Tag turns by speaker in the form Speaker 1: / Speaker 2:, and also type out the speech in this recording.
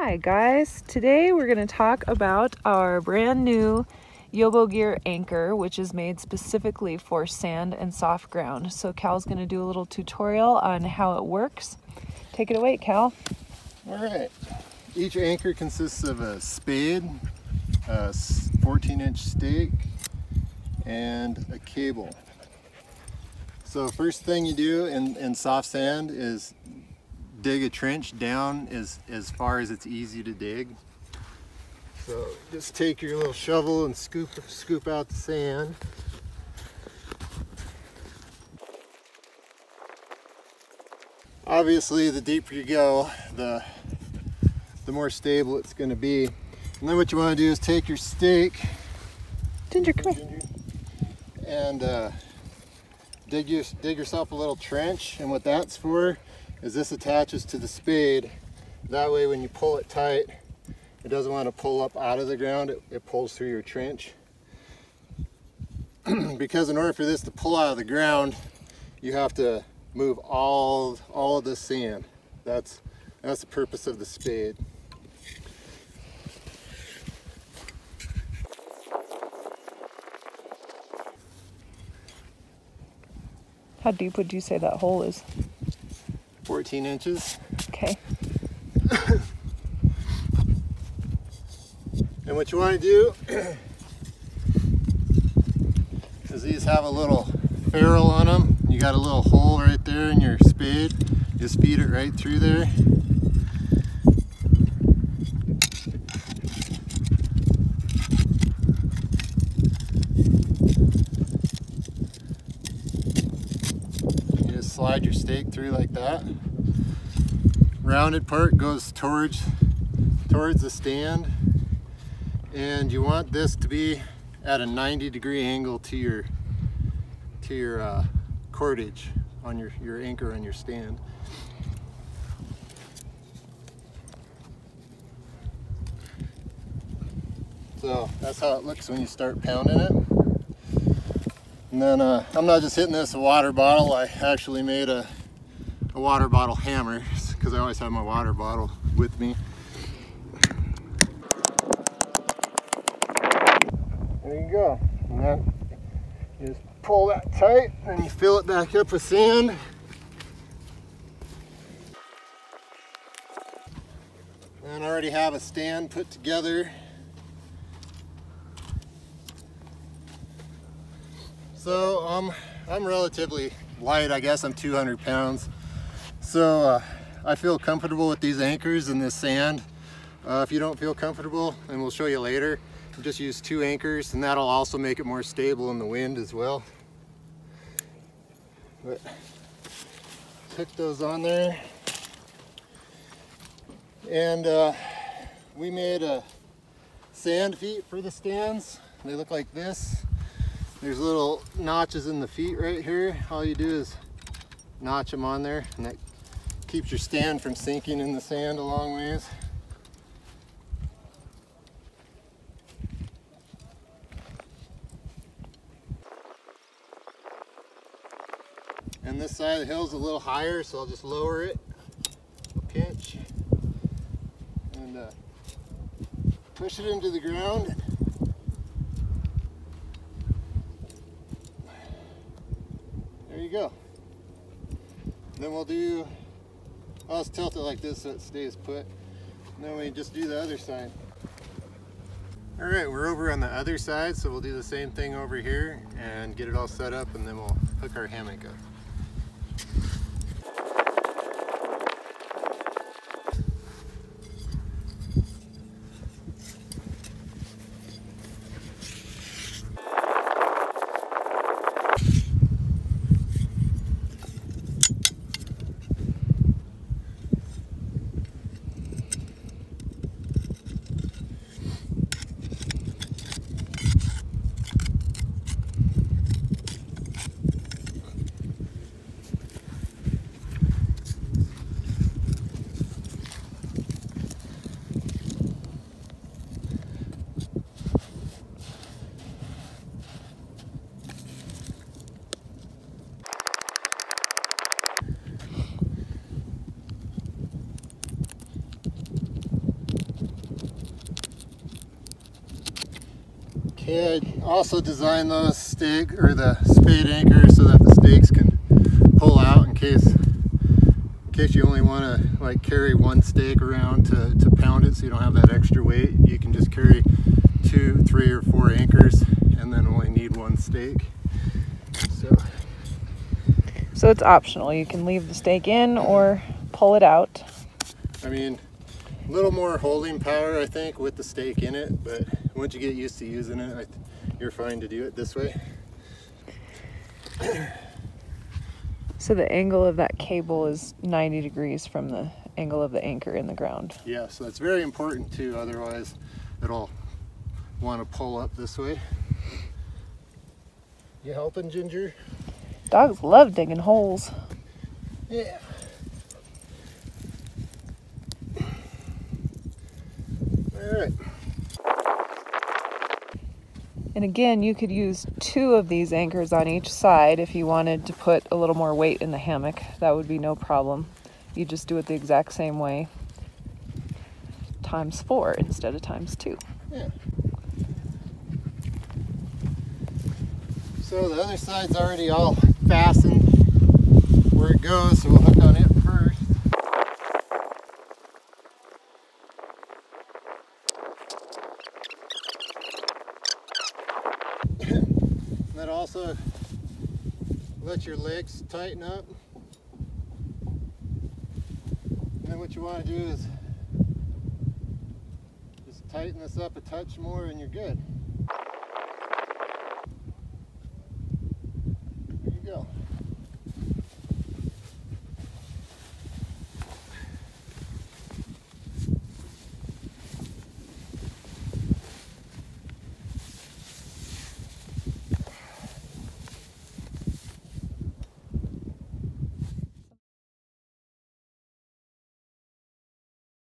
Speaker 1: Hi guys, today we're going to talk about our brand new YOBOgear anchor which is made specifically for sand and soft ground. So Cal's going to do a little tutorial on how it works. Take it away Cal.
Speaker 2: Alright, each anchor consists of a spade, a 14 inch stake, and a cable. So first thing you do in, in soft sand is dig a trench down as, as far as it's easy to dig. So just take your little shovel and scoop, scoop out the sand. Obviously the deeper you go, the, the more stable it's going to be. And then what you want to do is take your stake
Speaker 1: Ginger, come here.
Speaker 2: and uh, dig, you, dig yourself a little trench. And what that's for is this attaches to the spade. That way when you pull it tight, it doesn't want to pull up out of the ground, it, it pulls through your trench. because in order for this to pull out of the ground, you have to move all, all of the sand. That's, that's the purpose of the spade.
Speaker 1: How deep would you say that hole is?
Speaker 2: 14 inches.
Speaker 1: Okay.
Speaker 2: And what you want to do is these have a little ferrule on them. You got a little hole right there in your spade. Just feed it right through there. Slide your stake through like that. Rounded part goes towards towards the stand and you want this to be at a 90 degree angle to your to your uh, cordage on your, your anchor on your stand. So that's how it looks when you start pounding it. And then uh, I'm not just hitting this a water bottle, I actually made a, a water bottle hammer because I always have my water bottle with me. There you go. And then you just pull that tight and you fill it back up with sand. And I already have a stand put together. So um, I'm relatively light, I guess I'm 200 pounds. So uh, I feel comfortable with these anchors and this sand. Uh, if you don't feel comfortable, and we'll show you later, just use two anchors and that'll also make it more stable in the wind as well. But put those on there. And uh, we made a sand feet for the stands. They look like this. There's little notches in the feet right here. All you do is notch them on there and that keeps your stand from sinking in the sand a long ways. And this side of the hill is a little higher, so I'll just lower it a pinch and uh, push it into the ground. There you go. Then we'll do, oh, I'll just tilt it like this so it stays put. And then we just do the other side. All right, we're over on the other side, so we'll do the same thing over here and get it all set up and then we'll hook our hammock up. Okay, I also designed those stake or the spade anchors so that the stakes can pull out in case in case you only want to like carry one stake around to, to pound it so you don't have that extra weight. You can just carry two, three, or four anchors and then only need one stake. So,
Speaker 1: So it's optional. You can leave the stake in or pull it out.
Speaker 2: I mean, a little more holding power, I think, with the stake in it, but once you get used to using it, you're fine to do it this way.
Speaker 1: So the angle of that cable is 90 degrees from the angle of the anchor in the ground.
Speaker 2: Yeah, so that's very important too, otherwise it'll want to pull up this way. You helping, Ginger?
Speaker 1: Dogs love digging holes.
Speaker 2: Yeah. All right.
Speaker 1: And again, you could use two of these anchors on each side if you wanted to put a little more weight in the hammock. That would be no problem. You just do it the exact same way, times four instead of times two.
Speaker 2: Yeah. So the other side's already all fastened where it goes, so we'll hook on it first. That also lets your legs tighten up. And then what you want to do is just tighten this up a touch more and you're good.